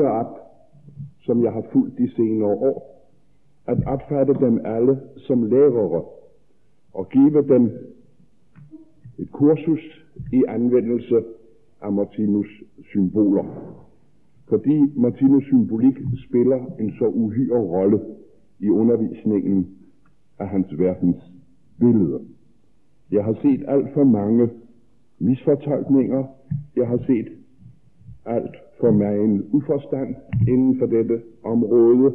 lige op, som jeg har fulgt de senere år, at opfatte dem alle som lærere og give dem et kursus i anvendelse af Martinus symboler. Fordi Martinus symbolik spiller en så uhyre rolle i undervisningen af hans verdens billeder. Jeg har set alt for mange misfortolkninger. Jeg har set alt for meget uforstand inden for dette område,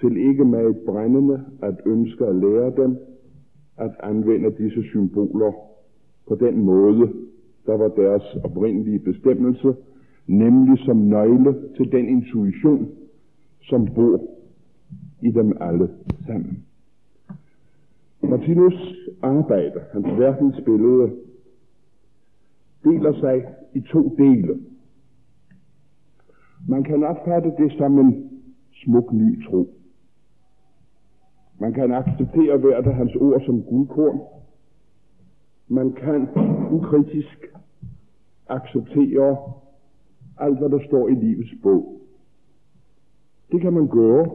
til ikke meget brændende at ønske at lære dem at anvende disse symboler på den måde, der var deres oprindelige bestemmelse, nemlig som nøgle til den intuition, som bor i dem alle sammen. Martinus arbejde, hans verdensbillede, deler sig i to dele. Man kan opfatte det som en smuk ny tro. Man kan acceptere hvert af hans ord som guldkorn. Man kan ukritisk acceptere alt, hvad der står i livets bog. Det kan man gøre,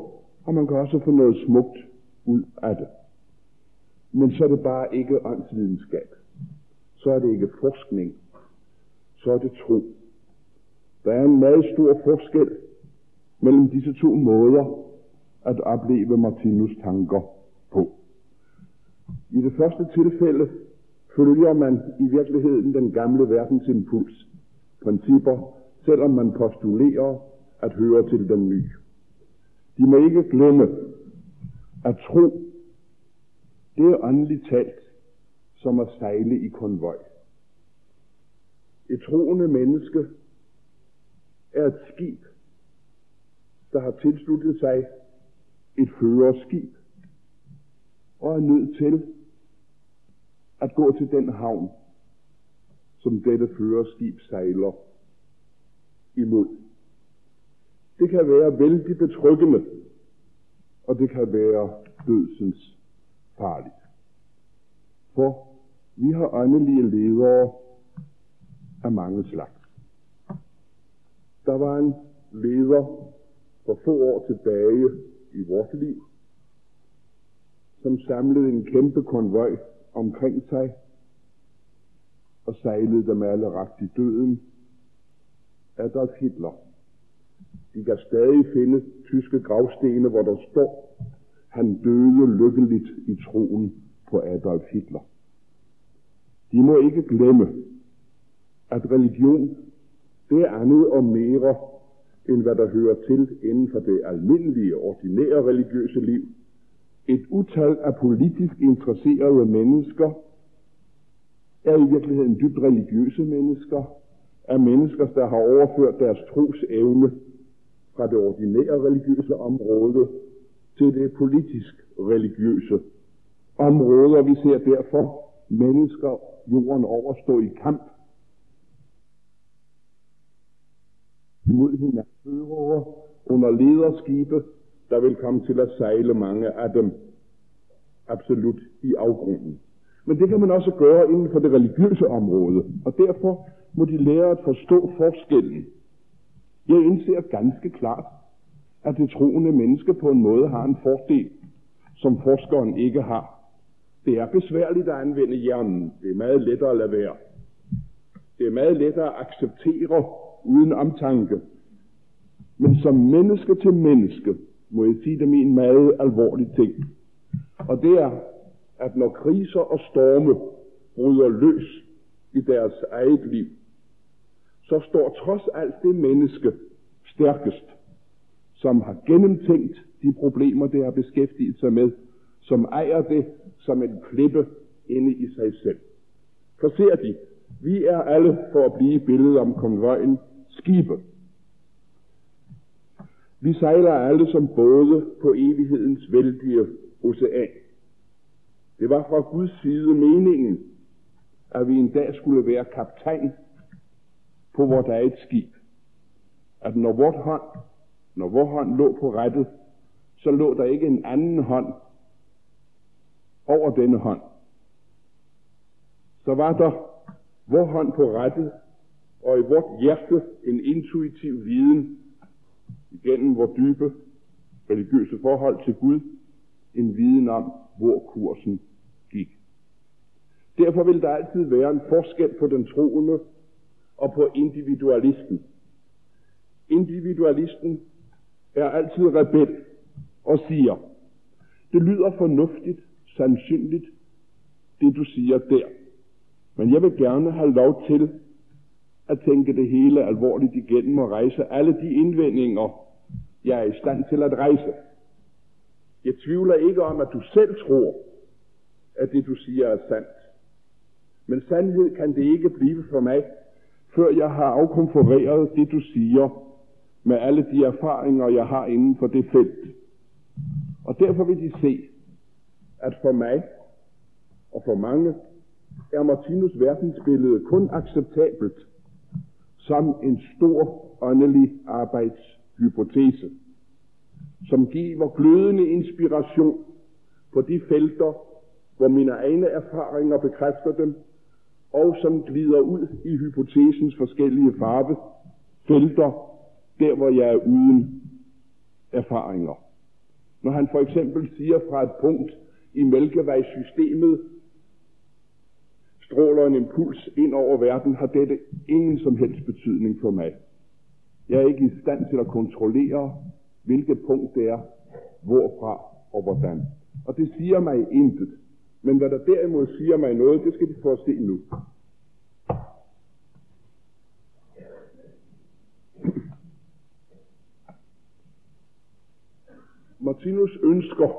og man kan også få noget smukt ud af det. Men så er det bare ikke åndsvidenskab. Så er det ikke forskning. Så er det tro. Der er en meget stor forskel mellem disse to måder at opleve Martinus tanker på. I det første tilfælde følger man i virkeligheden den gamle verdensimpuls principper, selvom man postulerer at høre til den nye. De må ikke glemme, at tro, det er åndeligt talt, som at sejle i konvoj. Et troende menneske er et skib, der har tilsluttet sig et førerskib, og er nødt til at gå til den havn, som dette førerskib sejler imod. Det kan være vældig betryggende, og det kan være dødsens farligt. For vi har åndelige ledere af mange slags. Der var en leder for få år tilbage i vores liv, som samlede en kæmpe konvoj omkring sig og sejlede dem alle ret i døden. Adolf Hitler. De kan stadig finde tyske gravstene, hvor der står, han døde lykkeligt i troen på Adolf Hitler. De må ikke glemme, at religion, det er andet og mere, end hvad der hører til inden for det almindelige, ordinære religiøse liv. Et utal af politisk interesserede mennesker er i virkeligheden dybt religiøse mennesker, er mennesker, der har overført deres trosevne fra det ordinære religiøse område til det politisk religiøse område, og vi ser derfor mennesker jorden over stå i kamp mod hendes førere under lederskibe, der vil komme til at sejle mange af dem absolut i afgrunden. Men det kan man også gøre inden for det religiøse område, og derfor må de lære at forstå forskellen. Jeg indser ganske klart, at det troende menneske på en måde har en fordel, som forskeren ikke har. Det er besværligt at anvende hjernen. Det er meget lettere at lade være. Det er meget lettere at acceptere uden omtanke. Men som menneske til menneske må jeg sige dem en meget alvorlig ting. Og det er, at når kriser og storme bryder løs i deres eget liv, så står trods alt det menneske stærkest, som har gennemtænkt de problemer, det har beskæftiget sig med, som ejer det som en klippe inde i sig selv. For ser de, vi er alle for at blive billedet om konvojen, skibe. Vi sejler alle som både på evighedens vældige ocean. Det var fra Guds side meningen, at vi en dag skulle være kaptajn på vores eget skib. At når vort hånd, når vores hånd lå på rettet, så lå der ikke en anden hånd over denne hånd. Så var der vor hånd på rettet, og i vort hjerte en intuitiv viden igennem vores dybe religiøse forhold til Gud, en viden om, hvor kursen gik. Derfor vil der altid være en forskel på den troende og på individualisten. Individualisten er altid rebel og siger, det lyder fornuftigt, sandsynligt, det du siger der. Men jeg vil gerne have lov til at tænke det hele alvorligt igennem og rejse alle de indvendinger, jeg er i stand til at rejse. Jeg tvivler ikke om, at du selv tror, at det du siger er sandt. Men sandhed kan det ikke blive for mig, før jeg har afkonfereret det du siger med alle de erfaringer, jeg har inden for det felt. Og derfor vil de se, at for mig og for mange er Martinus verdensbillede kun acceptabelt som en stor åndelig arbejdshypotese, som giver glødende inspiration på de felter, hvor mine egne erfaringer bekræfter dem, og som glider ud i hypotesens forskellige farve, felter, der hvor jeg er uden erfaringer. Når han for eksempel siger fra et punkt i mælkevejssystemet, stråler en impuls ind over verden, har dette ingen som helst betydning for mig. Jeg er ikke i stand til at kontrollere, hvilket punkt det er, hvorfra og hvordan. Og det siger mig intet. Men hvad der derimod siger mig noget, det skal de få at se nu. Martinus ønsker,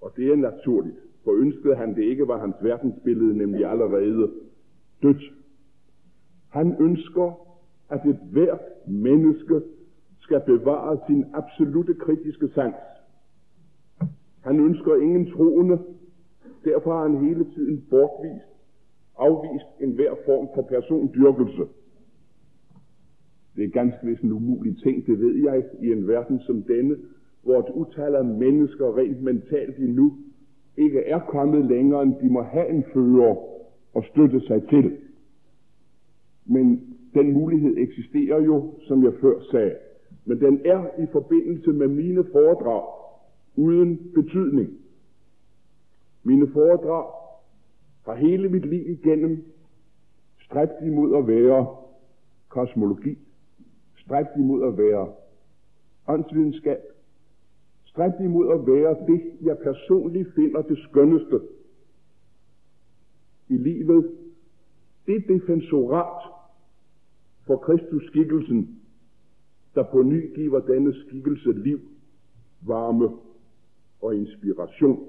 og det er naturligt, for ønskede han det ikke, var hans verdensbillede nemlig allerede dødt. Han ønsker, at et hvert menneske skal bevare sin absolute kritiske sans. Han ønsker ingen troende, derfor har han hele tiden bortvist, afvist enhver form for persondyrkelse. Det er ganske vist en umulig ting, det ved jeg, i en verden som denne, hvor et utal af mennesker rent mentalt endnu ikke er kommet længere, end de må have en fører og støtte sig til. Men den mulighed eksisterer jo, som jeg før sagde. Men den er i forbindelse med mine foredrag uden betydning. Mine foredrag har hele mit liv igennem stræbt imod at være kosmologi, stræbt imod at være åndsvidenskab, stræbt imod at være det, jeg personligt finder det skønneste i livet. Det defensorat for Kristus skikkelsen, der på ny giver denne skikkelse liv, varme og inspiration.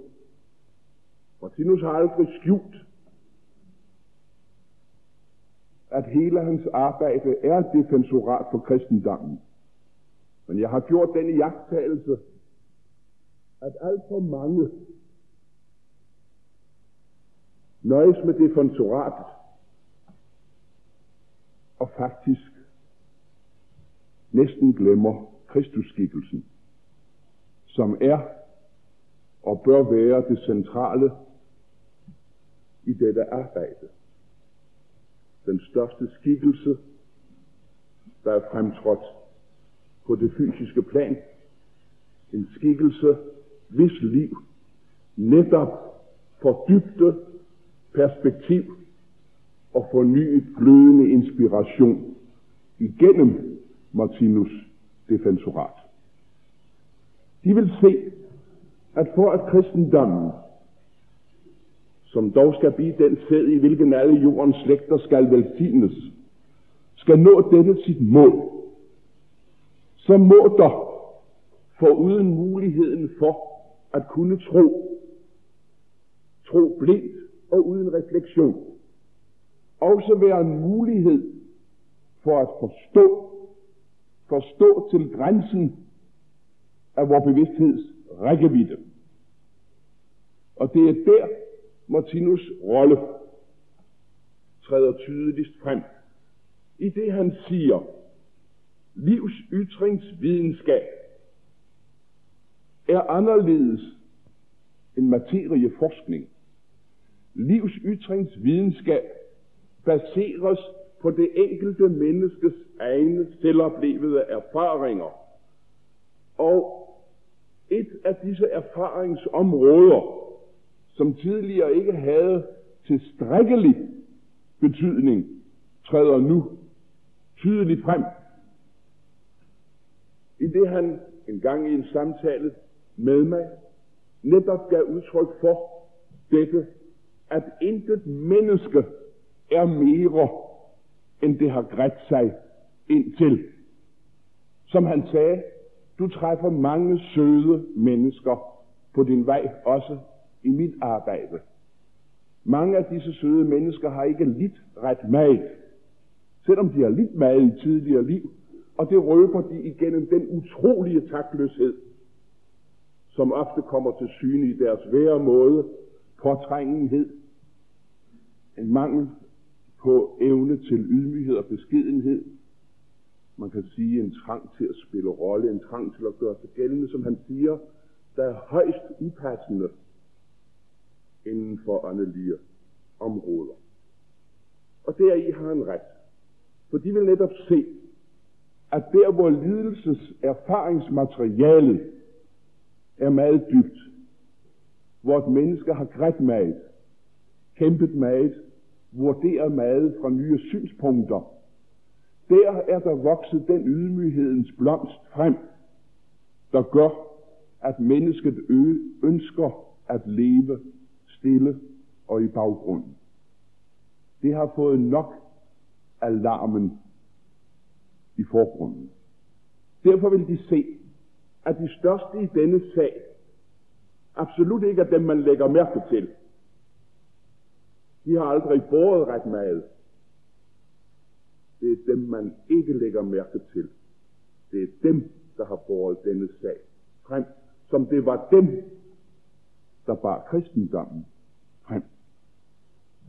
Martinus har aldrig skjult, at hele hans arbejde er et defensorat for kristendommen. Men jeg har gjort den jagttagelse, at alt for mange nøjes med defensoratet og faktisk næsten glemmer Kristusskikkelsen, som er og bør være det centrale i dette arbejde. Den største skikkelse, der er fremtrådt på det fysiske plan. En skikkelse, hvis liv netop for dybde, perspektiv og fornyet glødende inspiration igennem Martinus defensorat. De vil se, at for at kristendommen, som dog skal blive den sæd, i hvilken alle jordens slægter skal velsignes, skal nå dette sit mål, så må der, foruden muligheden for at kunne tro, tro blindt og uden refleksion, også være en mulighed for at forstå, forstå til grænsen af vores bevidstheds rækkevidde. Og det er der, Martinus rolle træder tydeligst frem. I det han siger, livs ytringsvidenskab er anderledes end materieforskning. Livs ytringsvidenskab baseres på det enkelte menneskes egne selvoplevede erfaringer Og et af disse erfaringsområder, som tidligere ikke havde tilstrækkelig betydning, træder nu tydeligt frem. I det han en gang i en samtale med mig netop gav udtryk for dette, at intet menneske er mere, end det har grædt sig indtil. Som han sagde, du træffer mange søde mennesker på din vej, også i mit arbejde. Mange af disse søde mennesker har ikke lidt ret meget, selvom de har lidt meget i tidligere liv, og det røber de igennem den utrolige takløshed, som ofte kommer til syne i deres væremåde, påtrængenhed, en mangel på evne til ydmyghed og beskedenhed. Man kan sige en trang til at spille rolle, en trang til at gøre sig gældende, som han siger, der er højst upassende inden for åndelige områder. Og deri har han ret. For de vil netop se, at der hvor lidelses erfaringsmaterialet er meget dybt, Vort menneske har grædt meget, kæmpet meget, vurderet meget fra nye synspunkter, der er der vokset den ydmyghedens blomst frem, der gør, at mennesket ønsker at leve stille og i baggrunden. Det har fået nok alarmen i forgrunden. Derfor vil de se, at de største i denne sag absolut ikke er dem, man lægger mærke til. De har aldrig båret ret meget. Det er dem, man ikke lægger mærke til. Det er dem, der har båret denne sag frem, som det var dem, der bar kristendommen frem.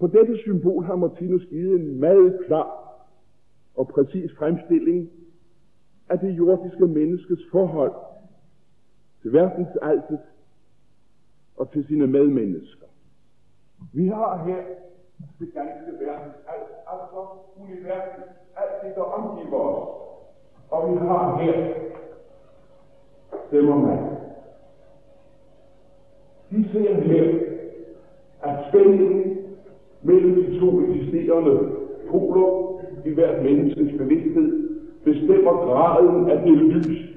På dette symbol har Martinus givet en meget klar og præcis fremstilling af det jordiske menneskes forhold til verdensaltet og til sine medmennesker. Vi har her det ganske verdens alt, altså universet, alt det, der omgiver os. Og vi har her stemmer man. De ser her, at spændingen mellem de to eksisterende poler i hvert menneskes bevidsthed bestemmer graden af det lys,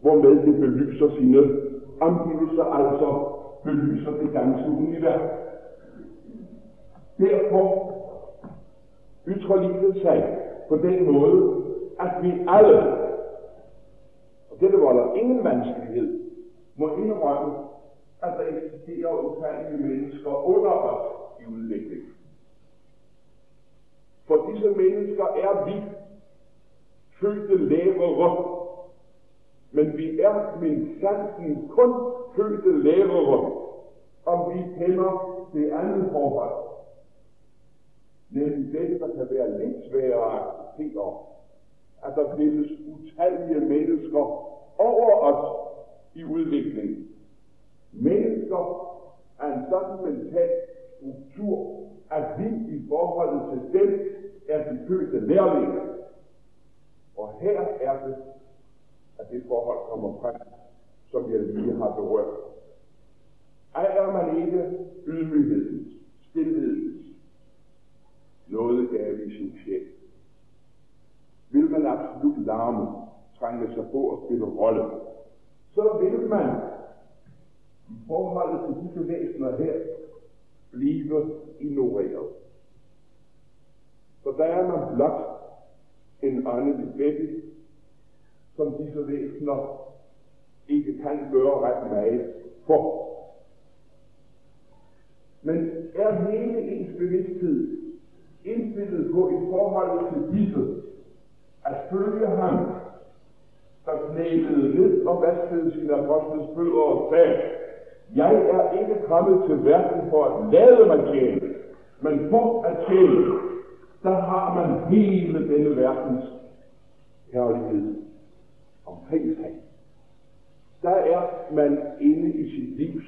hvormed det belyser sine omgivelser, altså belyser det ganske univers. Derfor ytrer livet sig på den måde, at vi alle, og dette volder ingen vanskelighed, må indrømme, at der eksisterer utallige mennesker under os i udvikling. For disse mennesker er vi fødte lavere men vi er min sansen kun fødte lærere, om vi kender det andet forhold. Nemlig det, der kan være lidt sværere at acceptere, at der findes utallige mennesker over os i udviklingen. Mennesker af en sådan mental struktur, at vi i forhold til dem er de fødte lærlinge. Og her er det, at det forhold kommer frem, som jeg lige har berørt. Ejer man ikke ydmyghedens, stillhedens, noget gav i sin sjæl, vil man absolut larme, trænge sig på at spille rolle, så vil man i forholdet til disse væsener her blive ignoreret. For der er man blot en åndelig baby, som disse væsener ikke kan gøre ret meget for. Men er hele ens bevidsthed indstillet på i forhold til disse, at følge ham, der knælede ned og vaskede sine apostles fødder og sagde, jeg er ikke kommet til verden for at lade mig tjene, men for at tjene. Der har man hele denne verdens herlighed omkring sig. Der er man inde i sit livs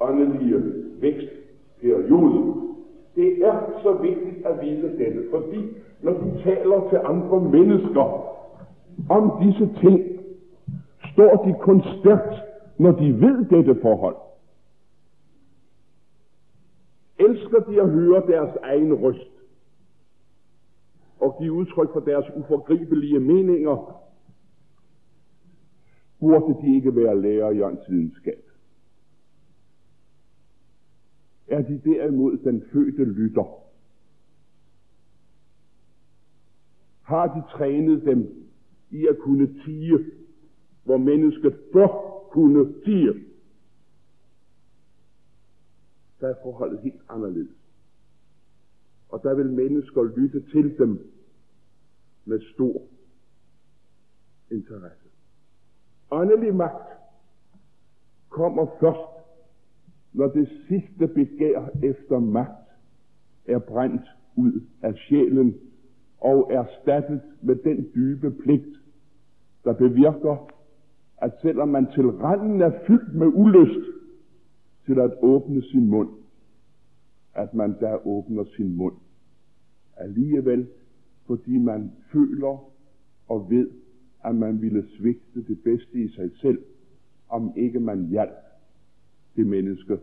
åndelige vækstperiode. Det er så vigtigt at vide dette, fordi når vi taler til andre mennesker om disse ting, står de kun stærkt, når de ved dette forhold. Elsker de at høre deres egen røst og give udtryk for deres uforgribelige meninger, burde de ikke være lærer i åndsvidenskab. Er de derimod den fødte lytter, har de trænet dem i at kunne tige, hvor mennesket bør kunne tige. Der er forholdet helt anderledes. Og der vil mennesker lytte til dem med stor interesse. Åndelig magt kommer først, når det sidste begær efter magt er brændt ud af sjælen og erstattet med den dybe pligt, der bevirker, at selvom man til randen er fyldt med ulyst til at åbne sin mund, at man der åbner sin mund. Alligevel, fordi man føler og ved, at man ville svigte det bedste i sig selv, om ikke man hjalp det menneske,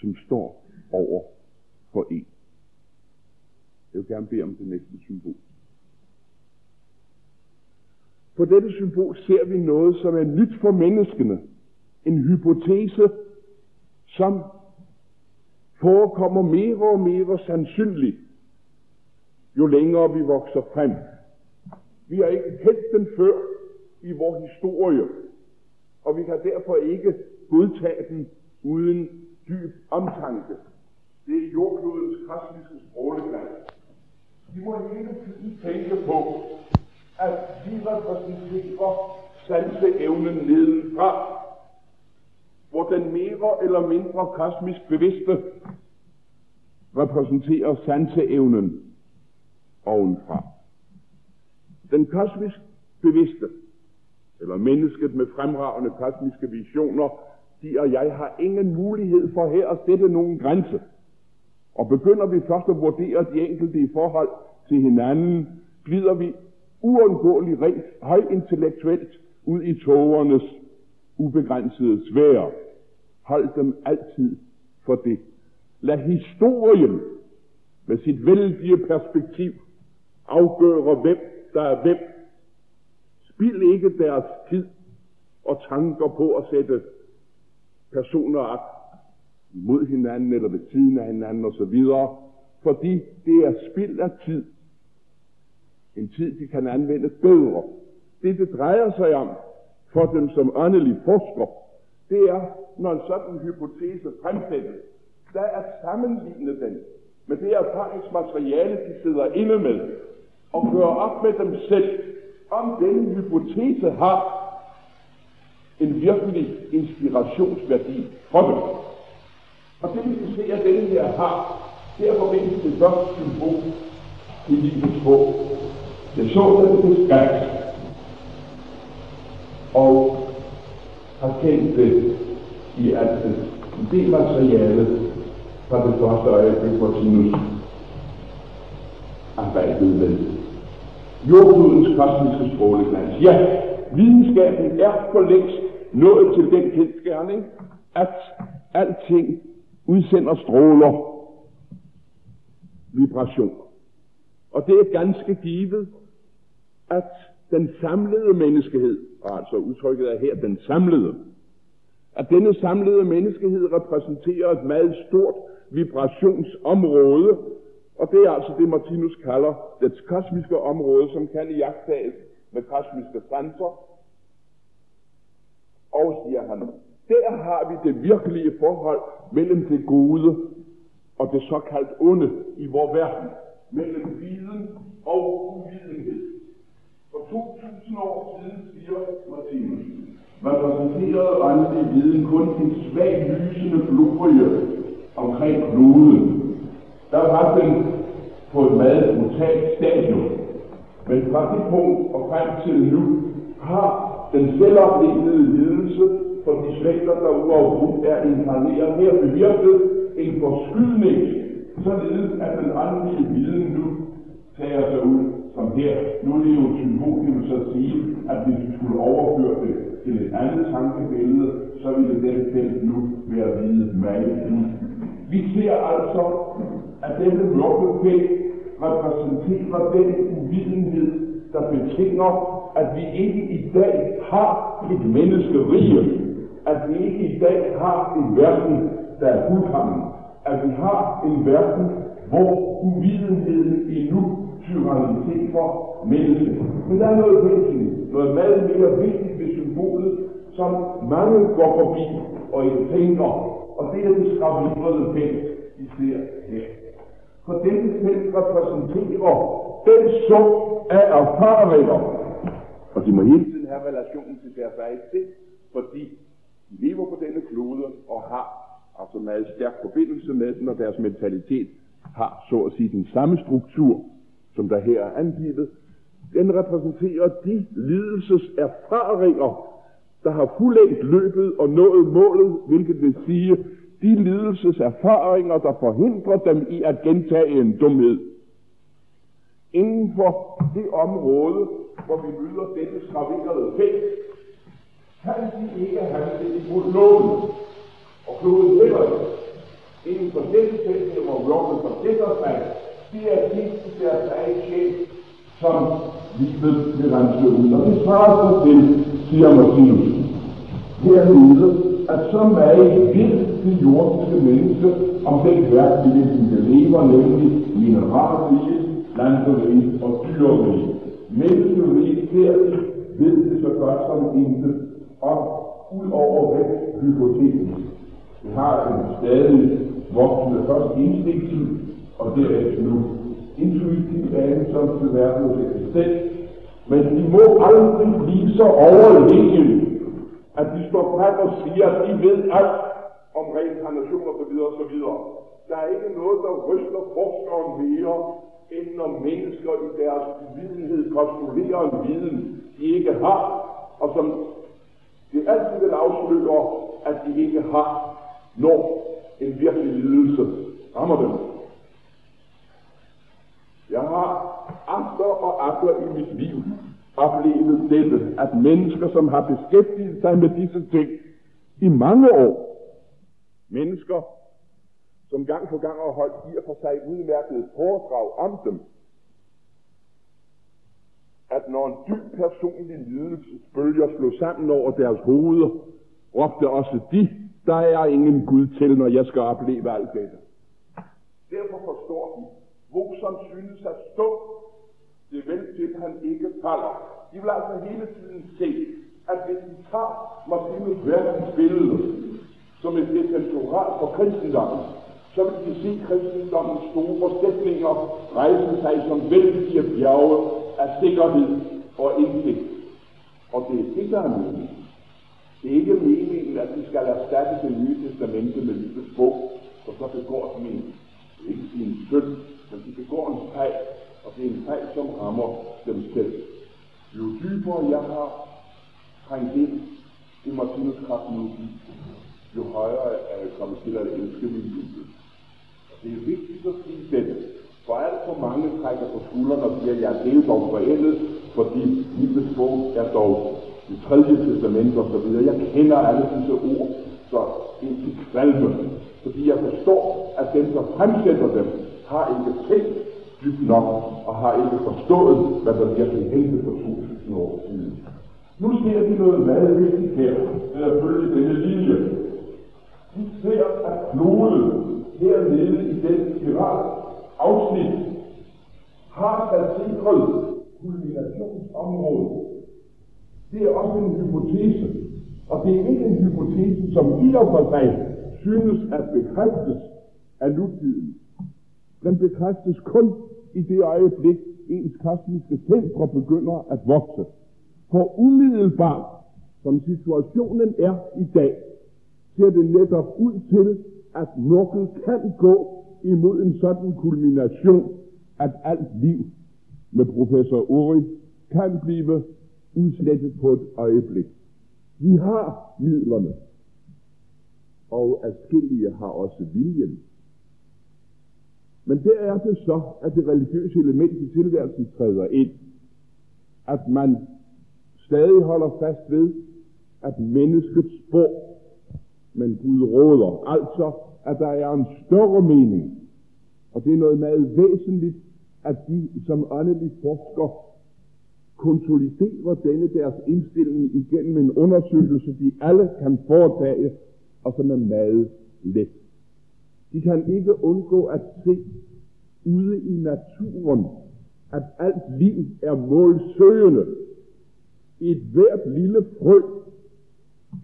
som står over for en. Jeg vil gerne bede om det næste symbol. På dette symbol ser vi noget, som er nyt for menneskene. En hypotese, som forekommer mere og mere sandsynlig, jo længere vi vokser frem. Vi har ikke kendt den før i vores historie, og vi kan derfor ikke godtage den uden dyb omtanke. Det er jordklodens kosmiske stråleglans. Vi må hele tiden tænke på, at de repræsenterer sanseevnen nedenfra, hvor den mere eller mindre kosmisk bevidste repræsenterer sanseevnen ovenfra. Den kosmisk bevidste, eller mennesket med fremragende kosmiske visioner, de og jeg har ingen mulighed for her at sætte nogen grænse. Og begynder vi først at vurdere de enkelte i forhold til hinanden, glider vi uundgåeligt rent højintellektuelt ud i togernes ubegrænsede svære. Hold dem altid for det. Lad historien med sit vældige perspektiv afgøre, hvem der er hvem. Spild ikke deres tid og tanker på at sætte personer op mod hinanden eller ved siden af hinanden osv., fordi det er spild af tid. En tid, de kan anvende bedre. Det, det drejer sig om for dem som åndelig forsker, det er, når en sådan hypotese fremsættes, der er sammenlignet den med det erfaringsmateriale, de sidder inde med, og gøre op med dem selv, om denne hypotese har en virkelig inspirationsværdi for dem. Og det vi kan se, at denne her har, det er findes det første symbol i livets håb. Det såkaldte skrift. Og har kendt det i alt det materiale fra det første øjeblik, hvor Tinus arbejdede med jordklodens kosmiske stråleglans. Ja, videnskaben er for længst nået til den kendskærning, at alting udsender stråler, vibrationer. Og det er ganske givet, at den samlede menneskehed, og altså udtrykket er her den samlede, at denne samlede menneskehed repræsenterer et meget stort vibrationsområde, og det er altså det, Martinus kalder det kosmiske område, som kan iagtages med kosmiske sanser. Og siger han, der har vi det virkelige forhold mellem det gode og det såkaldt onde i vores verden, mellem viden og uvidenhed. For 2000 år siden, siger Martinus, repræsenterede åndelig viden kun en svag lysende glorie omkring kloden. Der var den på et meget brutalt stadium. Men fra det punkt og frem til nu har den selvoplevede lidelse for de slægter, der uafbrudt er inkarneret her bevirket en forskydning, således at den åndelige viden nu tager sig ud som her. Nu er det jo et symbol, vil så sige, at hvis vi skulle overføre det til et andet tankebillede, så ville den felt nu være videt meget Vi ser altså, at denne mørke felt repræsenterer den uvidenhed, der betinger, at vi ikke i dag har et menneskerige, at vi ikke i dag har en verden, der er fuldkommen, at vi har en verden, hvor uvidenheden endnu tyranniserer mennesket. Men der er noget væsentligt, noget meget mere vigtigt ved symbolet, som mange går forbi og tænker, og det er det skravibrede felt, I ser. For dette felt repræsenterer den sum af erfaringer, og de må hele tiden have relationen til deres eget sind, fordi de lever på denne klode og har altså meget stærk forbindelse med den, og deres mentalitet har så at sige den samme struktur, som der her er angivet. Den repræsenterer de lidelseserfaringer, der har fuldendt løbet og nået målet, hvilket vil sige de lidelseserfaringer, der forhindrer dem i at gentage en dumhed. Inden for det område, hvor vi møder dette skraverede felt, kan de ikke handle imod loven. Og kloden heller ikke. Inden for dette felt, hvor loven fortæller sig, det er de deres eget sjæl, som livet vil rense ud. Og det svarer sig til, siger Martinus, herude at så meget ved de jordiske mennesker om den verden, i hvilken det lever, nemlig mineralrige, landrige og dyrrige. Menneskerige her ved det så godt som intet og ud over væk væksthypotesen. Vi har en stadig voksende først instinktiv, og derefter nu intuitiv anelse som til verdens eksistens, men de må aldrig blive så overlegne, at de står frem og siger, at de ved alt om reinkarnation og så videre og så videre. Der er ikke noget, der ryster forskere mere, end når mennesker i deres videnhed postulerer en viden, de ikke har, og som det altid vil afsløre, at de ikke har, når en virkelig lidelse rammer dem. Jeg har after og after i mit liv oplevet dette, at mennesker, som har beskæftiget sig med disse ting i mange år, mennesker, som gang på gang har holdt i og for sig udmærket foredrag om dem, at når en dyb personlig lidelsesbølger slog sammen over deres hoveder, råbte også de, der er ingen Gud til, når jeg skal opleve alt dette. Derfor forstår de, hvor som synes at stå, det vel til han ikke falder. De vil altså hele tiden se, at hvis de tager Martinus verdens billede som et detentorat for kristendommen, så vil de se kristendommens store sætninger rejse sig som vældige bjerge af sikkerhed og indsigt. Og det er det, der er meningen. Det er ikke meningen, at vi skal erstatte det nye testamente med livets bog, og så begår de en, ikke sin synd, men de begår en fejl, og det er en fejl, som rammer dem selv. Jo dybere jeg har trængt ind i Martinus kraften jo højere er jeg kommet til at elske min Bibel. Og det er vigtigt at sige dette, for alt for mange trækker på skuldrene og siger, at jeg er dog forældet, fordi Bibelens bog er dog det tredje testament og så videre. Jeg kender alle disse ord, så det er kvalme, fordi jeg forstår, at dem, der fremsætter dem, har ikke tænkt dybt nok og har ikke forstået, hvad der virkelig hændte for 2000 år siden. Nu ser vi noget meget vigtigt her, det er følge denne linje. Vi ser, at kloden hernede i den spiral afsnit har baseret kulminationsområdet. Det er også en hypotese, og det er ikke en hypotese, som i og for sig synes at bekræftes af nutiden. Den bekræftes kun i det øjeblik, ens kosmiske centre begynder at vokse. For umiddelbart, som situationen er i dag, ser det netop ud til, at mørket kan gå imod en sådan kulmination, at alt liv med professor Uri kan blive udslettet på et øjeblik. Vi har midlerne, og adskillige har også viljen. Men der er det så, at det religiøse element i tilværelsen træder ind. At man stadig holder fast ved, at mennesket spår, men Gud råder. Altså, at der er en større mening. Og det er noget meget væsentligt, at de som åndelige forsker konsoliderer denne deres indstilling igennem en undersøgelse, de alle kan foretage, og som er meget let. De kan ikke undgå at se ude i naturen, at alt liv er målsøgende. Et hvert lille frø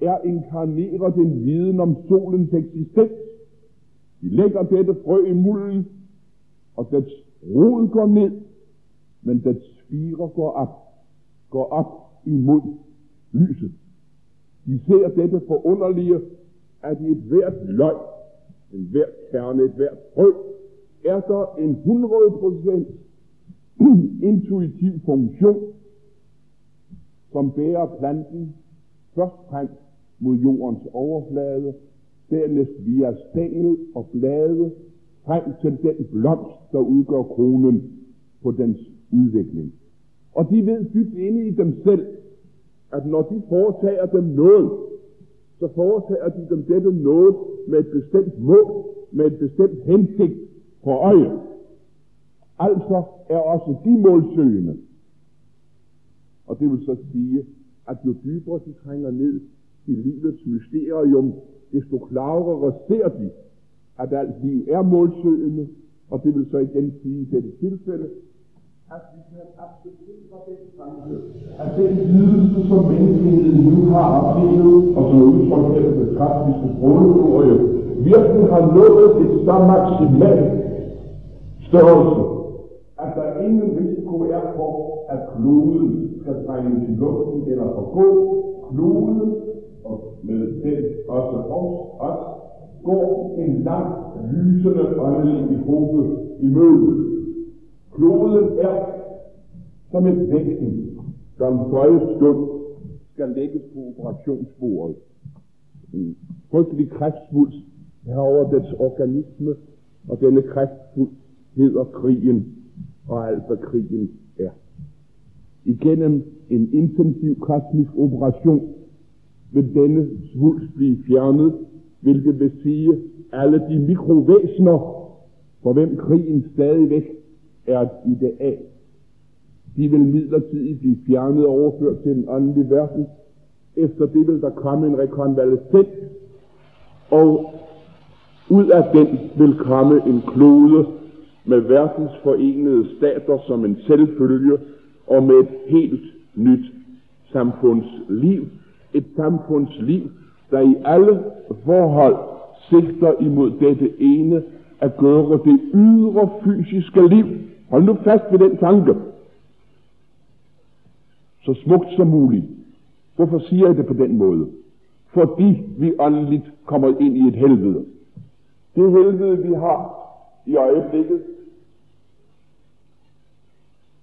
er inkarneret en viden om solens eksistens. De lægger dette frø i mulden, og dets rod går ned, men dets spire går op, går op imod lyset. De ser dette forunderlige, at i et hvert løg, en hver kerne, et hvert frø, er der en 100% intuitiv funktion, som bærer planten først frem mod jordens overflade, dernæst via stængel og blade, frem til den blomst, der udgør kronen på dens udvikling. Og de ved dybt inde i dem selv, at når de foretager dem noget, så foretager de dem dette noget med et bestemt mål, med et bestemt hensigt for øje. Altså er også de målsøgende. Og det vil så sige, at jo dybere de trænger ned i livets mysterium, desto klarere ser de, at alt liv er målsøgende, og det vil så igen sige i dette tilfælde, at vi kan acceptere den tanke, at den lidelse, som menneskeheden nu har oplevet, og som er udtrykt her på kraftigste sproghistorie, virkelig har nået et så maksimalt størrelse, at der ingen risiko er for, at kloden skal trænge til luften eller forgå. Kloden, og med den også os, os går en lang, lysende åndelig epoke i møde. Kloden er som et væsen, som for stund skal lægges på operationsbordet. En frygtelig kræftsvulst herover dets organisme, og denne kræftsvulst hedder krigen, og alt hvad krigen er. Igennem en intensiv kosmisk operation vil denne svulst blive fjernet, hvilket vil sige alle de mikrovæsener, for hvem krigen stadigvæk er et ideal. De vil midlertidigt blive fjernet og overført til den åndelige verden. Efter det vil der komme en rekonvalescent, og ud af den vil komme en klode med verdens forenede stater som en selvfølge, og med et helt nyt samfundsliv. Et samfundsliv, der i alle forhold sigter imod dette ene at gøre det ydre fysiske liv. Hold nu fast ved den tanke. Så smukt som muligt. Hvorfor siger jeg det på den måde? Fordi vi åndeligt kommer ind i et helvede. Det helvede, vi har i øjeblikket,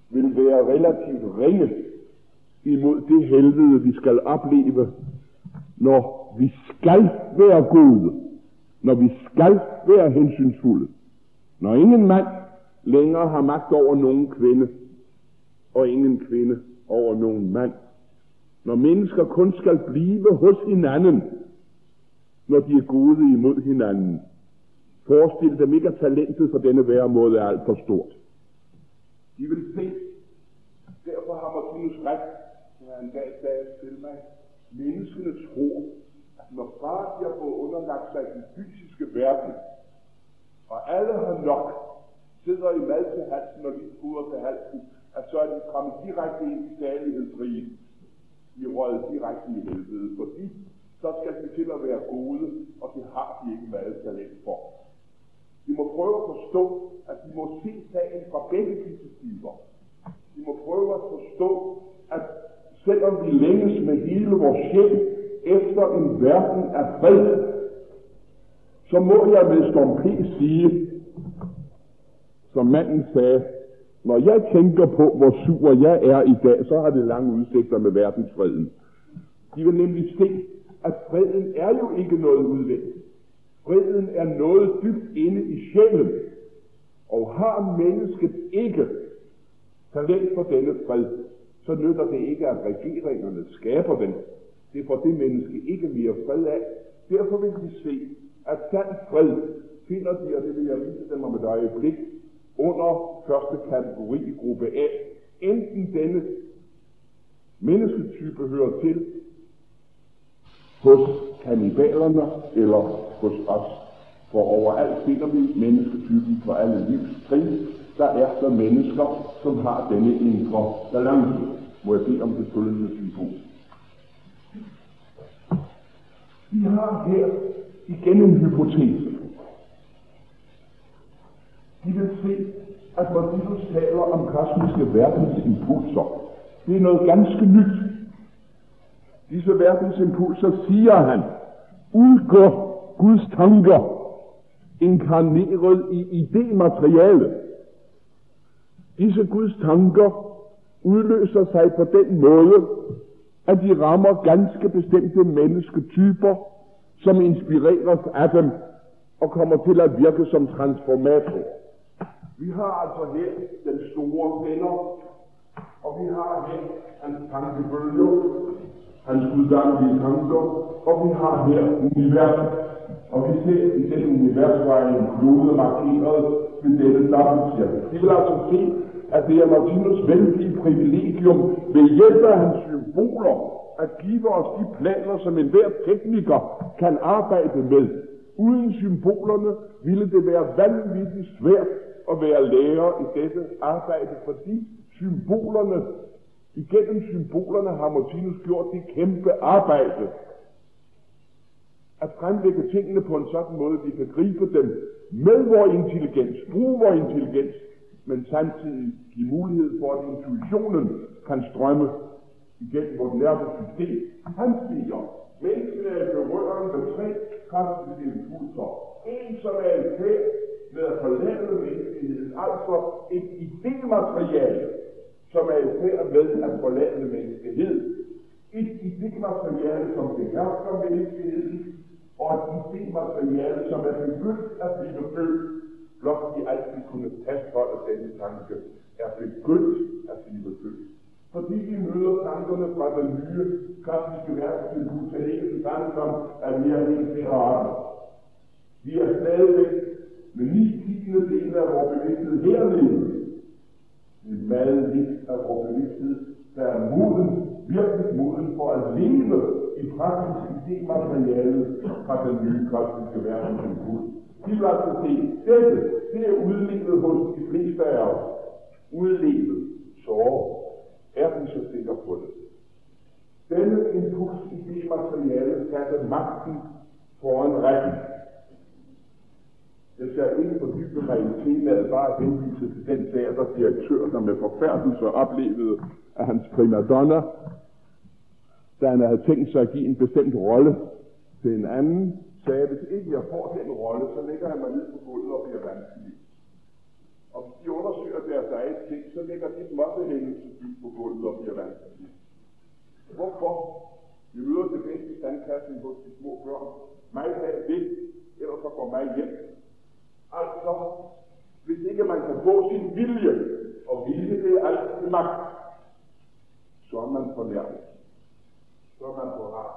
vil være relativt ringe imod det helvede, vi skal opleve, når vi skal være gode, når vi skal være hensynsfulde, når ingen mand længere har magt over nogen kvinde, og ingen kvinde over nogen mand, når mennesker kun skal blive hos hinanden, når de er gode imod hinanden. Forestil dem ikke, at talentet for denne væremåde er alt for stort. De vil se, derfor har Martinus ret, når han dag sagde til mig, menneskene tror, at når far de har fået underlagt sig den fysiske verden, og alle har nok, sidder i mad til halsen og lige puder til halsen, at så er de kommet direkte ind i salighedsriget. De er røget direkte i helvede, fordi så skal de til at være gode, og det har de ikke meget talent for. De må prøve at forstå, at de må se sagen fra begge disse sider. De må prøve at forstå, at selvom vi længes med hele vores sjæl efter en verden af fred, så må jeg med Storm P. sige, som manden sagde, når jeg tænker på, hvor sur jeg er i dag, så har det lange udsigter med verdensfreden. De vil nemlig se, at freden er jo ikke noget udvendigt. Freden er noget dybt inde i sjælen, og har mennesket ikke talent for denne fred, så nytter det ikke, at regeringerne skaber den. Det får det menneske ikke mere fred af. Derfor vil vi se, at sand fred finder de, og det vil jeg vise dem om et øjeblik, under første kategori i gruppe A. Enten denne mennesketype hører til hos kanibalerne eller hos os. For overalt finder vi mennesketypen for alle livstrin. Der er der mennesker, som har denne indre balance. Må jeg bede om det følgende symbol. Vi har her igen en hypotese. De vil se, at Martinus taler om kosmiske verdensimpulser. Det er noget ganske nyt. Disse verdensimpulser, siger han, udgår Guds tanker inkarneret i idémateriale. Disse Guds tanker udløser sig på den måde, at de rammer ganske bestemte mennesketyper, som inspireres af dem og kommer til at virke som transformatorer. Vi har altså her den store venner, og vi har her hans tankebølger, hans guddommelige tanker, og vi har her universet. Og vi ser i dette univers, hvor en klode markeret med denne dobbeltcirkel. Vi vil altså se, at det er Martinus vældige privilegium ved hjælp af hans symboler at give os de planer, som enhver tekniker kan arbejde med. Uden symbolerne ville det være vanvittigt svært at være lærer i dette arbejde, fordi symbolerne, igennem symbolerne har Martinus gjort det kæmpe arbejde at fremlægge tingene på en sådan måde, at vi kan gribe dem med vores intelligens, bruge vores intelligens, men samtidig give mulighed for, at intuitionen kan strømme igennem vores nervesystem. Han siger, mennesket er i berøring med tre kraftige impulser. En, som er i færd med at forlade menneskeheden, altså et idémateriale, som er i færd med at forlade menneskeheden. Et idémateriale, som behersker menneskeheden, og et idémateriale, som er begyndt at blive født, blot de altid kunne fastholde denne tanke, er begyndt at blive født. Fordi vi møder tankerne fra den nye kraftiske verdensimpulse, er ikke den samme som, at vi er helt Vi er stadigvæk men ni tiende del af vores bevidsthed hernede. Det er meget lidt af vores bevidsthed, der er moden, virkelig moden for at leve i praktisk idématerialet fra den nye kosmiske verden som Gud. De vil altså se, dette, det er udlevet hos de fleste af os. Udlevet, så er vi så sikre på det. Denne impuls i det materiale satte magten foran retten. Jeg skal ikke fordybe mig i temaet, bare henvise til den teaterdirektør, som med forfærdelse oplevede, at hans primadonna, da han havde tænkt sig at give en bestemt rolle til en anden, sagde, hvis ikke jeg får den rolle, så lægger han mig ned på gulvet og bliver vanskelig. Og hvis de undersøger deres eget ting, så lægger de dem også på gulvet og bliver vanskelig. Hvorfor? Vi møder tilbage i standkassen hos de små børn. Mig have det, ellers så går mig hjem. Altså, hvis ikke man kan få sin vilje, og vilje det er altid magt, så er man fornærmet så er man på ret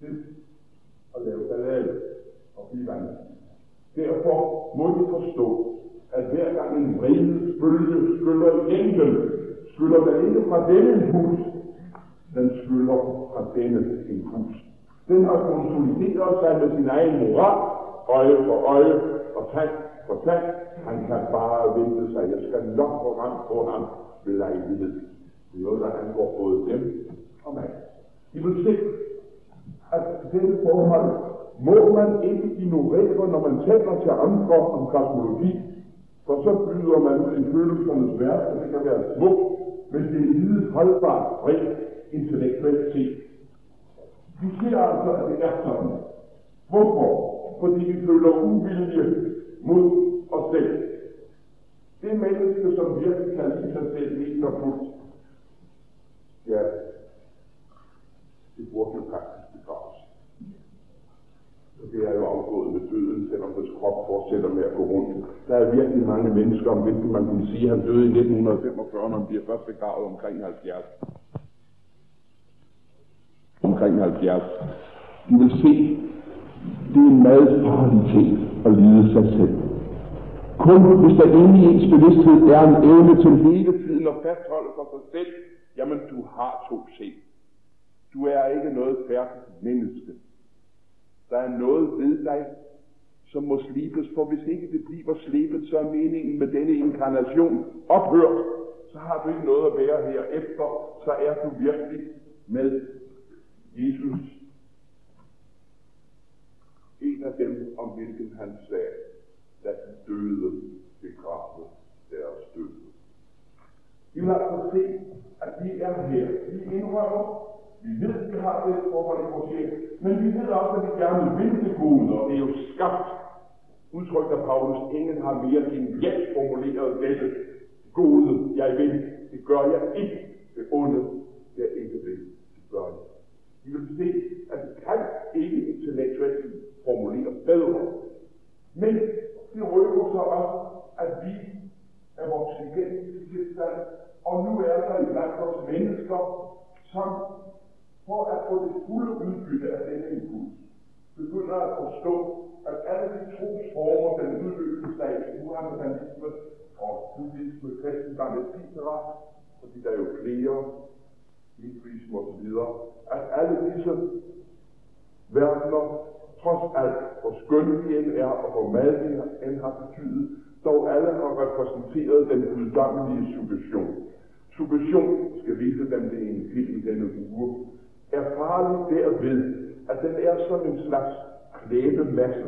til at lave ballade og blive vandet. Derfor må vi forstå, at hver gang en vredesbølge skyller igennem, skyller den ikke fra denne hus, den skyller fra denne hus. Den har konsolideret sig med sin egen moral, øje for øje og tand for tand. Han kan bare vente sig, jeg skal nok få ramt på ham ved lejlighed. Det er noget, der angår både dem og mig. I vil se, at dette forhold må man ikke ignorere, når man taler til andre om kosmologi, for så byder man ud i følelsernes verden, og det kan være smukt, men det er lidet holdbart rent intellektuelt set. Vi ser altså, at det er sådan. Hvorfor? Fordi vi føler uvilje mod os selv. Det menneske, som virkelig kan lide sig selv helt og fuldt, ja, det burde jo faktisk begraves. Og det er jo afgået med døden, selvom hans krop fortsætter med at gå rundt. Der er virkelig mange mennesker, om hvilken man kunne sige, at han døde i 1945, når han bliver først begravet omkring 70. omkring 70. De vil se, det er en meget farlig ting at lide sig selv. Kun hvis der inde i ens bevidsthed er en evne til hele tiden at fastholde for sig selv, jamen du har to set. Du er ikke noget færdigt menneske. Der er noget ved dig, som må slibes, for hvis ikke det bliver slebet, så er meningen med denne inkarnation ophørt. Så har du ikke noget at være her efter, så er du virkelig med Jesus. En af dem, om hvilken han sagde, da de døde begrave deres døde. I vil altså se, at vi er her. Vi indrømmer, vi ved, at vi har det forhold i vores hjem, men vi ved også, at vi gerne vil det gode, og det er jo skabt. Udtrykt af Paulus, ingen har mere genialt formuleret dette gode, jeg vil. Det gør jeg ikke. Det onde, jeg ikke vil. Det gør jeg. I vil se, at vi kan ikke intellektuelt formulere bedre. Men det røber så også, at vi er vokset igennem i tilstand, og nu er der i blandt os mennesker, som for at få det fulde udbytte af denne impuls, begynder at forstå, at alle de trosformer, den udløses af muhammedanisme og buddhisme, kristendom, etc., fordi der er jo flere, hinduisme osv., at alle disse verdener, trods alt, hvor skønne de end er, og hvor meget de end har betydet, dog alle har repræsenteret den guddommelige suggestion. Suggestion skal vise dem det en film denne uge, er farlig derved, at den er som en slags klæbemasse,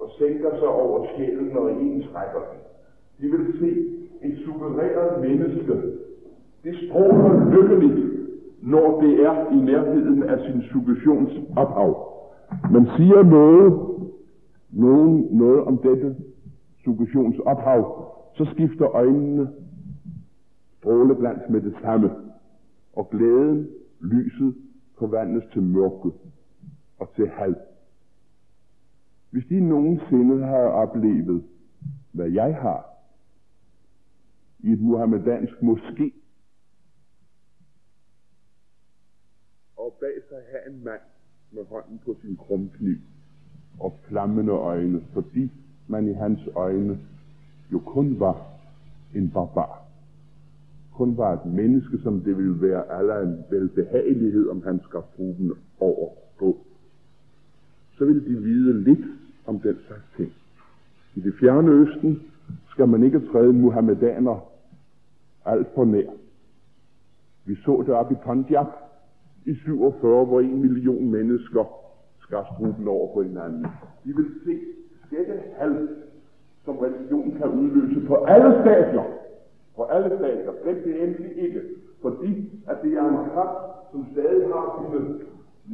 og sænker sig over sjælen og ensretter den. De vil se et suggereret menneske. Det stråler lykkeligt, når det er i nærheden af sin suggestionsophav. Man siger noget, nogen, noget om dette suggestionsophav, så skifter øjnene stråleglans med det samme, og glæden, lyset, forvandles til mørke og til halv. Hvis de nogensinde har oplevet, hvad jeg har, i et muhammedansk moské, og bag sig have en mand med hånden på sin krumkniv og flammende øjne, fordi man i hans øjne jo kun var en barbar kun var et menneske, som det ville være aller en velbehagelighed, om han skal den over på. Så ville de vide lidt om den slags ting. I det fjerne østen skal man ikke træde muhammedaner alt for nær. Vi så det op i Punjab i 47, hvor en million mennesker skal struben over på hinanden. Vi vil se dette halv, som religion kan udløse på alle stadier på alle stadier. Glem det endelig ikke, fordi at det er en kraft, som stadig har sine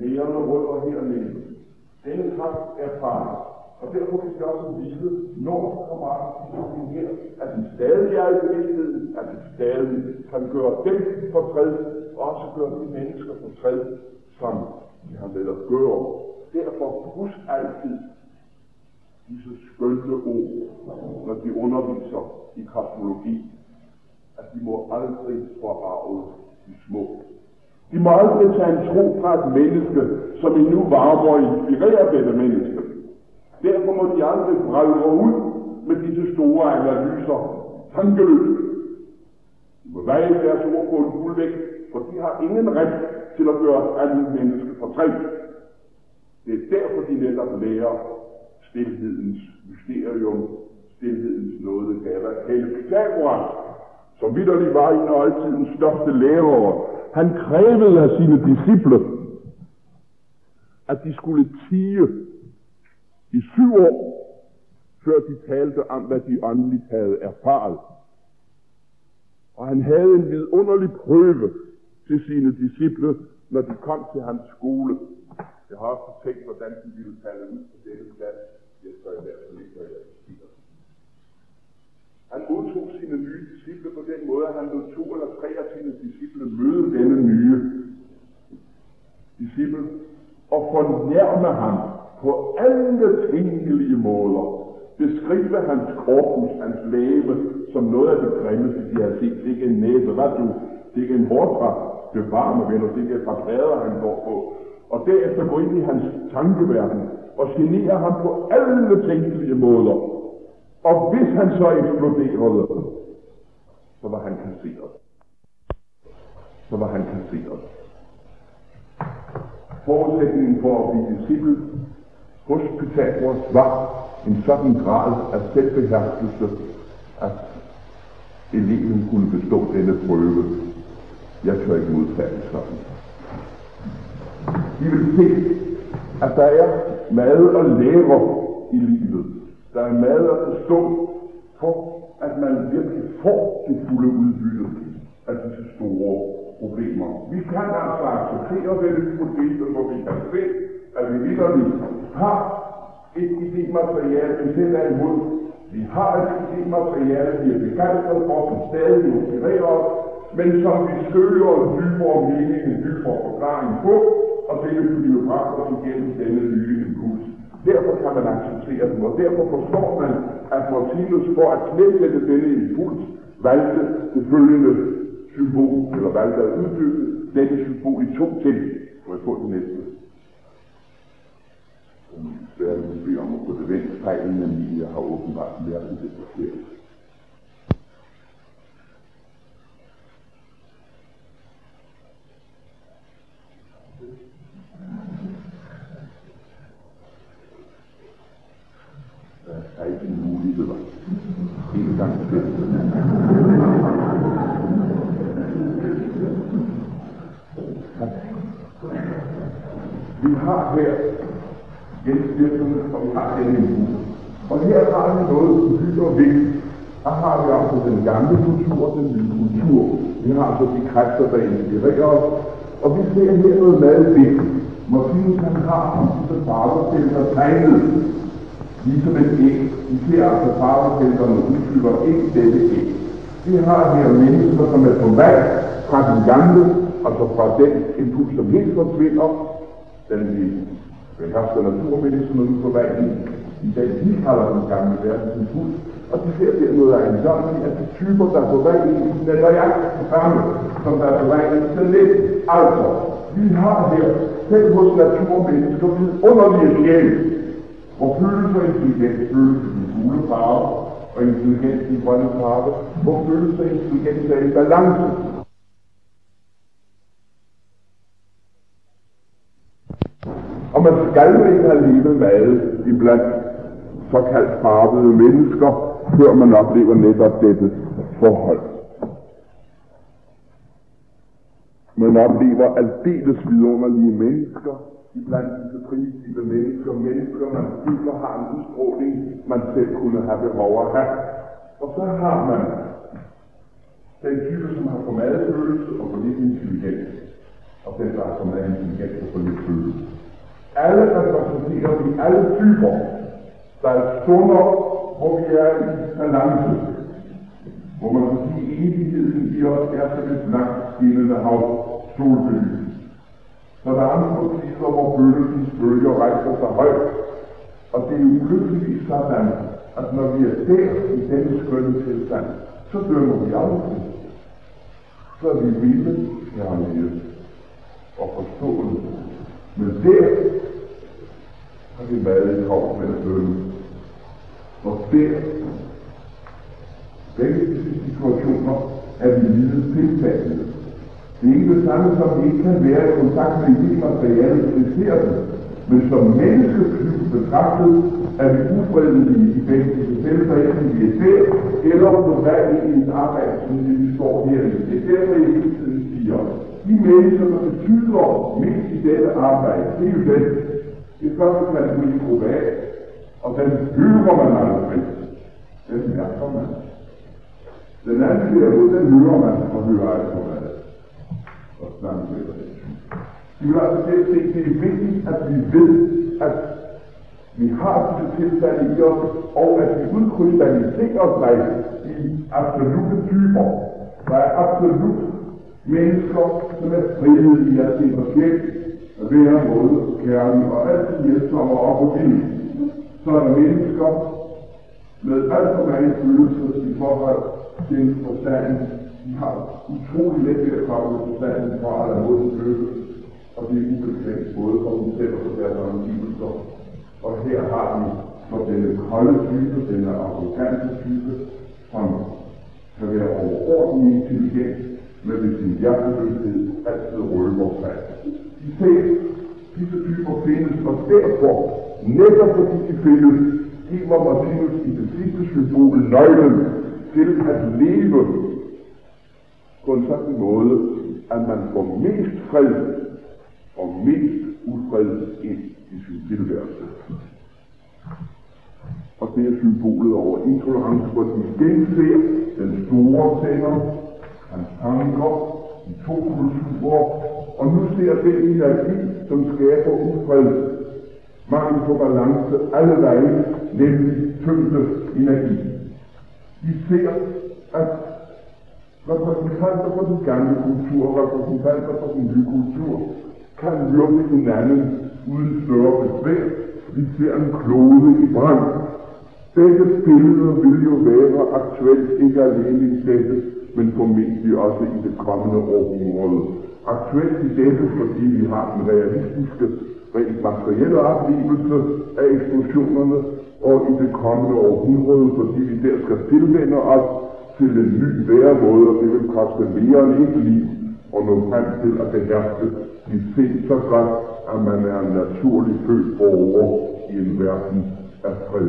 nærende rødder hernede. Denne kraft er farlig. Og derfor kan vi også vide, når der kommer aktiviteten her, at vi stadig er i bevidstheden, at vi stadig kan gøre dem fortræd, og også gør de mennesker fred som de har med at gøre. Derfor husk altid disse skønne ord, når de underviser i kosmologi at de må aldrig forarve de små. De må aldrig tage en tro fra et menneske, som endnu varmer og inspirerer dette menneske. Derfor må de aldrig brælre ud med disse store analyser tankeløst. De må veje deres ord på en guldvægt, for de har ingen ret til at gøre andet menneske fortræd. Det er derfor, de netop lærer stillhedens mysterium, stillhedens nådegave. Pythagoras som vidderlig var en af oldtidens største lærere, han krævede af sine disciple, at de skulle tige i syv år, før de talte om, hvad de åndeligt havde erfaret. Og han havde en vidunderlig prøve til sine disciple, når de kom til hans skole. Jeg har også tænkt, hvordan de ville falde ud på denne plads. Jeg står i hvert fald ikke, hvad jeg han modtog sine nye disciple på den måde, at han lod to eller tre af sine disciple møde denne nye disciple og fornærme ham på alle tænkelige måder. Beskrive hans korpus, hans læbe, som noget af det grimmeste, de har set. Det er ikke en næse, hvad du? Det er ikke en hårdtræk bevare mig varme venner, det der par plader, han går på. og derefter gå ind i hans tankeverden og genere ham på alle tænkelige måder. Og hvis han så eksploderede, så var han kasseret. Så var han kasseret. Forudsætningen for at blive disciple hos Pythagoras var en sådan grad af selvbeherskelse, at eleven kunne bestå denne prøve. Jeg tør ikke modtage sådan. I vil se, at der er mad og lære i livet. Der er mad at forstå for, at man virkelig får det fulde udbytte af disse store problemer. Vi kan altså acceptere denne hypotese, hvor vi kan se, at vi vidderligt har et idémateriale, vi selv er imod. Vi har et idémateriale, vi er begejstret for, som stadig inspirerer os, men som vi søger en dybere mening, en dybere forklaring på, og det vil blive bragt os igennem denne nye impuls. Derfor kan man acceptere dem, og derfor forstår man, at Martinus for at knæsætte denne impuls, valgte det følgende symbol, eller valgte at udbygge dette symbol i to ting. Må jeg få det næste? Det er vil bede om at få det vendt fejlen, men jeg har åbenbart lært det forkert. Der er ikke en mulig mulighed. En gang til. Vi har her gældsvirkningen, og vi har denne impuls. Og her har vi noget nyt og vigtigt. Der har vi altså den gamle kultur og den nye kultur. Vi har altså de kræfter, der inspirerer os. Og vi ser her noget meget vigtigt. Martinus han har om disse farvefelter tegnet, ligesom et æg. Vi ser altså farvefelterne udfylder ikke dette æg. Vi har her mennesker, som er på vej fra den gamle, altså fra den impuls, som helt forsvinder, den vi behersker naturmedicinen ude på vejen, i dag, vi kalder den gamle verdens impuls, og de ser der noget af en sådan, at de typer, der er på vej ind i den, er nøjagtigt det samme, som der er på vej ind til lidt. Altså, vi har her, den hos naturmennesker, vidunderlige sjæl, hvor følelser og intelligens føles i den gule farve, og intelligens i den grønne farve, hvor følelser og intelligens er i balance. Og man skal jo ikke have levet mad iblandt såkaldt farvede mennesker, før man oplever netop dette forhold. Man oplever aldeles vidunderlige mennesker, iblandt disse primitive mennesker, mennesker, man føler har en udstråling, man selv kunne have behov at have. Og så har man den type, som har for meget følelse og for lidt intelligens, og den, der har for meget intelligens og for lidt følelse. Alle repræsenterer vi alle typer, der er stunder, hvor vi er i balance, hvor man kan sige, evigheden i os er som et langt skinnende hav solbelys. Så der er andre tider, hvor bølgens bølger rejser sig højt, og det er ulykkeligvis sådan, at når vi er der i denne skønne tilstand, så dømmer vi aldrig. Så er vi vilde, kærlige og forstående. Men der har vi været i hav med at dømme. Og der, begge disse situationer, er vi lidet tilfaldende. Det er ikke det samme, som vi ikke kan være i kontakt med det materiale, vi ser det. Men som menneskeklub betragtet, er vi ufredelige i begge disse tilfælde, vi er der, eller på vej i en arbejde, som vi står her i. Det er derfor, jeg hele tiden siger, de mennesker, der betyder mest i dette arbejde, det er jo den, det er først, første kategori gruppe af, og den hører man aldrig. Den mærker man. Den anden derimod, den hører man og hører aldrig på hvad. Og snakker med det. Vi vil altså til at se, det er vigtigt, at vi ved, at vi har disse tilstande i os, og at vi udkrystalliserer sig i absolute typer. Der er absolut mennesker, som er frihed i at se forskelligt, at være både kærlig og altid hjælpsomme og på Så er der mennesker med alt for mange følelser i forhold til forstanden. De har utrolig let ved at komme med forstanden fra eller mod moden følelse. og det er ubekvemt både for dem selv og for deres omgivelser. Og her har vi for denne kolde type, denne arrogante type, som kan være overordentlig intelligent, men ved sin hjerteløshed altid røber fast. De ser, disse typer findes, og derfor, netop fordi de findes, giver Martinus i det sidste symbol nøglen til at leve på en sådan måde, at man får mest fred og mest ufred ind i sin tilværelse. Og det er symbolet over intolerance, hvor de genser den store sender, hans tanker, de to kulturer, og nu ser den energi, som skaber ufred, mangel på balance alle veje, nemlig tyngde energi vi ser, at repræsentanter for den gamle kultur og repræsentanter for den nye kultur kan lukke hinanden uden større besvær. Vi ser en klode i brand. Dette billede vil jo være aktuelt ikke alene i dette, men formentlig også i det kommende århundrede. Aktuelt i dette, fordi vi har den realistiske, rent materielle oplevelse af eksplosionerne, og i det kommende århundrede, fordi vi der skal tilvende os til en ny væremåde, og det vil koste mere end et liv, og nå frem til at beherske de set så godt, at man er en naturlig født borger i en verden af fred.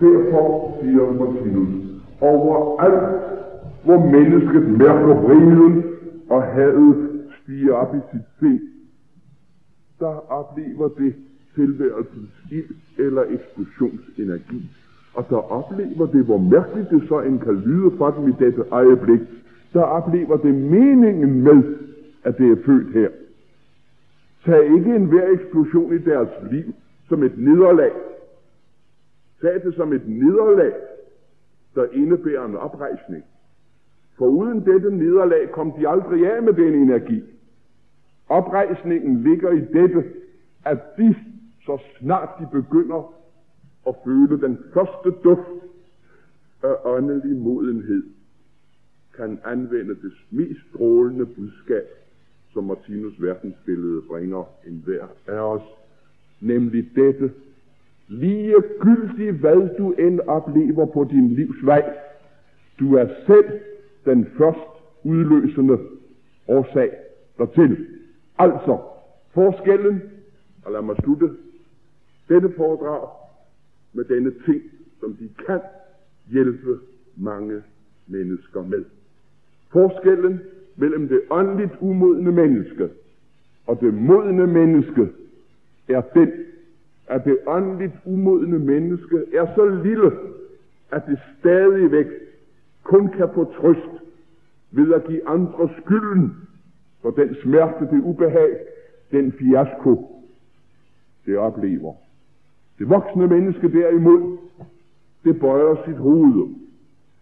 Derfor siger Martinus, overalt hvor mennesket mærker vreden og hadet stiger op i sit sind, der oplever det tilværelsens ild eller eksplosionsenergi. Og der oplever det, hvor mærkeligt det så end kan lyde for dem i dette øjeblik, der oplever det meningen med, at det er født her. Tag ikke enhver eksplosion i deres liv som et nederlag. Tag det som et nederlag, der indebærer en oprejsning. For uden dette nederlag kom de aldrig af med den energi. Oprejsningen ligger i dette, at de, så snart de begynder at føle den første duft af åndelig modenhed, kan anvende det mest strålende budskab, som Martinus verdensbillede bringer en hver af os, nemlig dette, ligegyldigt hvad du end oplever på din livs vej, du er selv den først udløsende årsag dertil. Altså, forskellen, og lad mig slutte denne foredrag med denne ting, som de kan hjælpe mange mennesker med. Forskellen mellem det åndeligt umodne menneske og det modne menneske er den, at det åndeligt umodne menneske er så lille, at det stadigvæk kun kan få trøst ved at give andre skylden for den smerte, det ubehag, den fiasko, det oplever. Det voksne menneske derimod, det bøjer sit hoved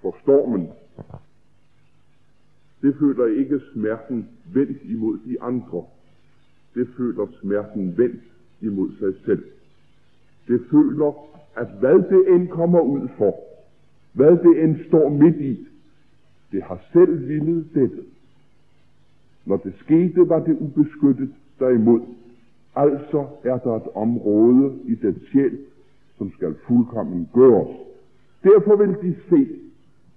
for stormen. Det føler ikke smerten vendt imod de andre. Det føler smerten vendt imod sig selv. Det føler, at hvad det end kommer ud for, hvad det end står midt i, det har selv villet dette. Når det skete, var det ubeskyttet derimod. Altså er der et område i den sjæl, som skal fuldkommen gøres. Derfor vil de se,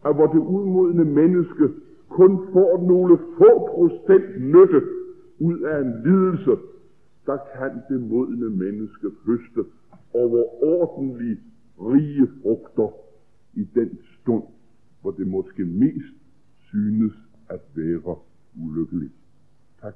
at hvor det udmodne menneske kun får nogle få procent nytte ud af en lidelse, der kan det modne menneske høste overordentligt rige frugter i den stund, hvor det måske mest synes at være glücklich. Tag.